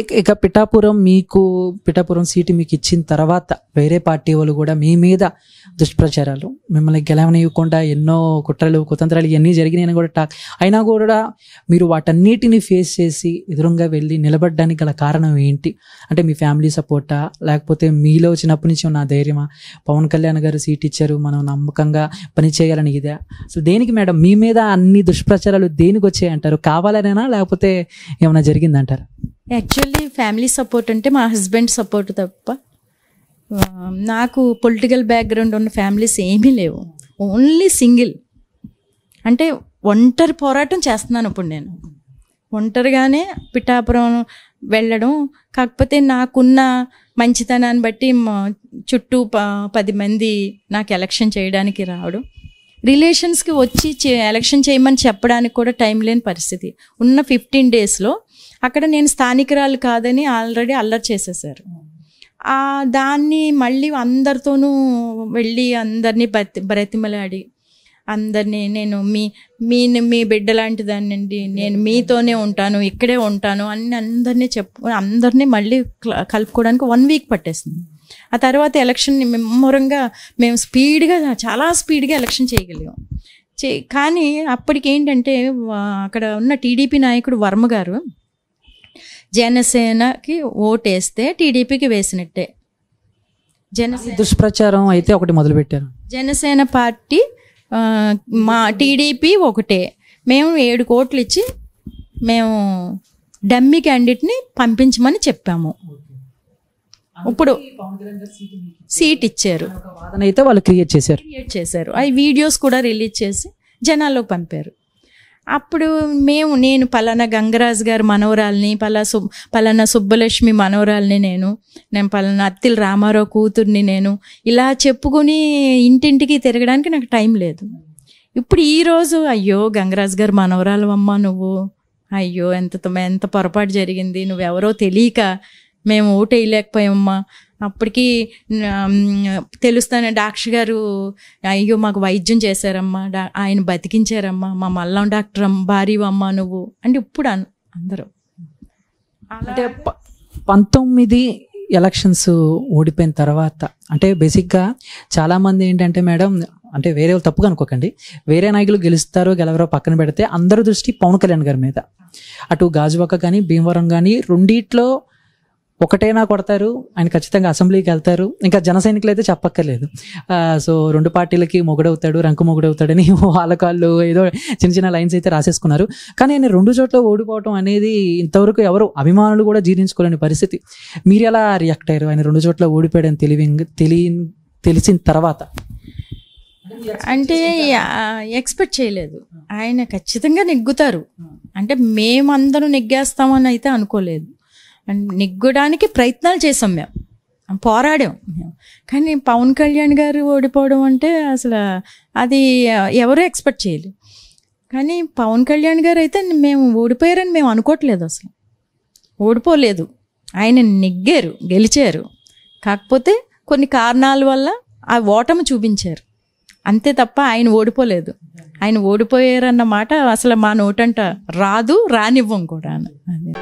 ఇక- ఇక పిఠాపురం మీకు పిఠాపురం సీటు మీకు ఇచ్చిన తర్వాత వేరే పార్టీ వాళ్ళు కూడా మీ మీద దుష్ప్రచారాలు మిమ్మల్ని గెలవనివ్వకుండా ఎన్నో కుట్రలు కుతంత్రాలు ఇవన్నీ జరిగినాయని కూడా టాక్. అయినా కూడా మీరు వాటన్నిటిని ఫేస్ చేసి ఎదురుగా వెళ్ళి నిలబడడానికి గల కారణం ఏంటి? అంటే మీ ఫ్యామిలీ సపోర్టా? లేకపోతే మీలో చిన్నప్పటి నుంచి ఉన్న ధైర్యమా? పవన్ కళ్యాణ్ గారు సీట్ ఇచ్చారు మనం నమ్మకంగా పని చేయాలని ఇదే. అసలు దేనికి మేడం? మీ మీద అన్ని దుష్ప్రచారాలు దేనికి వచ్చాయంటారు కావాలనేనా? లేకపోతే ఏమైనా జరిగిందంటారు? యాక్చువల్లీ ఫ్యామిలీ సపోర్ట్ అంటే మా హస్బెండ్ సపోర్ట్ తప్ప నాకు పొలిటికల్ బ్యాక్గ్రౌండ్ ఉన్న ఫ్యామిలీస్ ఏమీ లేవు. ఓన్లీ సింగిల్ అంటే ఒంటరి పోరాటం చేస్తున్నాను ఇప్పుడు నేను. ఒంటరిగానే పిఠాపురం వెళ్ళడం కాకపోతే నాకున్న మంచితనాన్ని బట్టి మా చుట్టూ ప పది మంది నాకు ఎలక్షన్ చేయడానికి రావడం. రిలేషన్స్కి వచ్చి ఎలక్షన్ చేయమని చెప్పడానికి కూడా టైం లేని పరిస్థితి. ఉన్న ఫిఫ్టీన్ డేస్లో అక్కడ నేను స్థానికురాలు కాదని ఆల్రెడీ అల్లరి చేసేసారు దాన్ని మళ్ళీ అందరితోనూ వెళ్ళి అందరినీ బతి బ్రతిమలాడి అందరినీ నేను మీ మీ మీ బిడ్డ లాంటి దాన్నండి నేను మీతోనే ఉంటాను ఇక్కడే ఉంటాను అని అందరినీ చెప్పు అందరినీ మళ్ళీ క్ల- కలుపుకోవడానికి వన్ వీక్ పట్టేసింది. ఆ తర్వాత ఎలక్షన్ ముమ్మరంగా మేము స్పీడ్గా చాలా స్పీడ్గా ఎలక్షన్ చేయగలిగాం. చే కానీ అప్పటికేంటంటే అక్కడ ఉన్న టీడీపీ నాయకుడు వర్మ గారు జనసేనకి ఓటేస్తే టీడీపీకి వేసినట్టే. జనసేన దుష్ప్రచారం అయితే ఒకటి మొదలు పెట్టారు జనసేన పార్టీ మా టీడీపీ ఒకటే. మేము ఏడు కోట్లు ఇచ్చి మేము డమ్మీ క్యాండిడేట్ని పంపించమని చెప్పాము. ఇప్పుడు సీట్ ఇచ్చారు. వాదన అయితే వాళ్ళు క్రియేట్ చేశారు. క్రియేట్ చేశారు. అవి వీడియోస్ కూడా రిలీజ్ చేసి జనాల్లో పంపారు. అప్పుడు మేము నేను పలానా గంగరాజు గారు మనవరాల్ని పలా సు పలానా సుబ్బలక్ష్మి మనవరాల్ని నేను నేను పలానా అత్తిల రామారావు కూతుర్ని నేను ఇలా చెప్పుకొని ఇంటింటికి తిరగడానికి నాకు టైం లేదు. ఇప్పుడు ఈరోజు అయ్యో గంగరాజు గారు మనవరాలు అమ్మ నువ్వు. అయ్యో ఎంత ఎంత పొరపాటు జరిగింది నువ్వెవరో తెలియక మేము ఓటు వేయలేకపోయామమ్మా. అప్పటికి తెలుస్తాను డాక్టర్ గారు అయ్యో మాకు వైద్యం చేశారమ్మా డా ఆయన బతికించారమ్మా మా మల్లం డాక్టర్ అమ్మ భార్య అమ్మ నువ్వు అంటే ఇప్పుడు అన్- అందరూ. అంటే పంతొమ్మిది ఎలక్షన్స్ ఓడిపోయిన తర్వాత అంటే బేసిక్గా చాలామంది ఏంటంటే మేడం అంటే వేరే వాళ్ళు తప్పుగా అనుకోకండి వేరే నాయకులు గెలుస్తారో గెలవరో పక్కన పెడితే అందరి దృష్టి పవన్ కళ్యాణ్ గారి మీద. అటు గాజువాక కానీ భీమవరం కానీ రెండిట్లో ఒకటైనా కొడతారు ఆయన ఖచ్చితంగా అసెంబ్లీకి వెళ్తారు. ఇంకా జన సైనికులు అయితే చెప్పక్కర్లేదు. సో రెండు పార్టీలకి మొగుడవుతాడు రంకు మొగుడవుతాడని వాళ్ళ కాళ్ళు ఏదో చిన్న చిన్న లైన్స్ అయితే రాసేసుకున్నారు. కానీ ఆయన రెండు చోట్ల ఓడిపోవటం అనేది ఇంతవరకు ఎవరు అభిమానులు కూడా జీర్ణించుకోలేని పరిస్థితి. మీరు ఎలా రియాక్ట్ అయ్యారు? ఆయన రెండు చోట్ల ఓడిపోయాడని తెలివి తెలియ తెలిసిన తర్వాత? అంటే ఎక్స్పెక్ట్ చేయలేదు. ఆయన ఖచ్చితంగా నెగ్గుతారు. అంటే మేమందరం నెగ్గేస్తామని అయితే అనుకోలేదు. నెగ్గడానికి ప్రయత్నాలు చేసాం మేము. పోరాడాం మేము. కానీ పవన్ కళ్యాణ్ గారు ఓడిపోవడం అంటే అసలు అది ఎవరు ఎక్స్పెక్ట్ చేయలేదు. కానీ పవన్ కళ్యాణ్ గారు అయితే మేము ఓడిపోయారని మేము అనుకోవట్లేదు అసలు. ఓడిపోలేదు. ఆయన నెగ్గారు గెలిచారు. కాకపోతే కొన్ని కారణాల వల్ల ఆ ఓటమి చూపించారు. అంతే తప్ప ఆయన ఓడిపోలేదు. ఆయన ఓడిపోయారన్న మాట అసలు మా నోటంట రాదు రానివ్వం కూడా అని.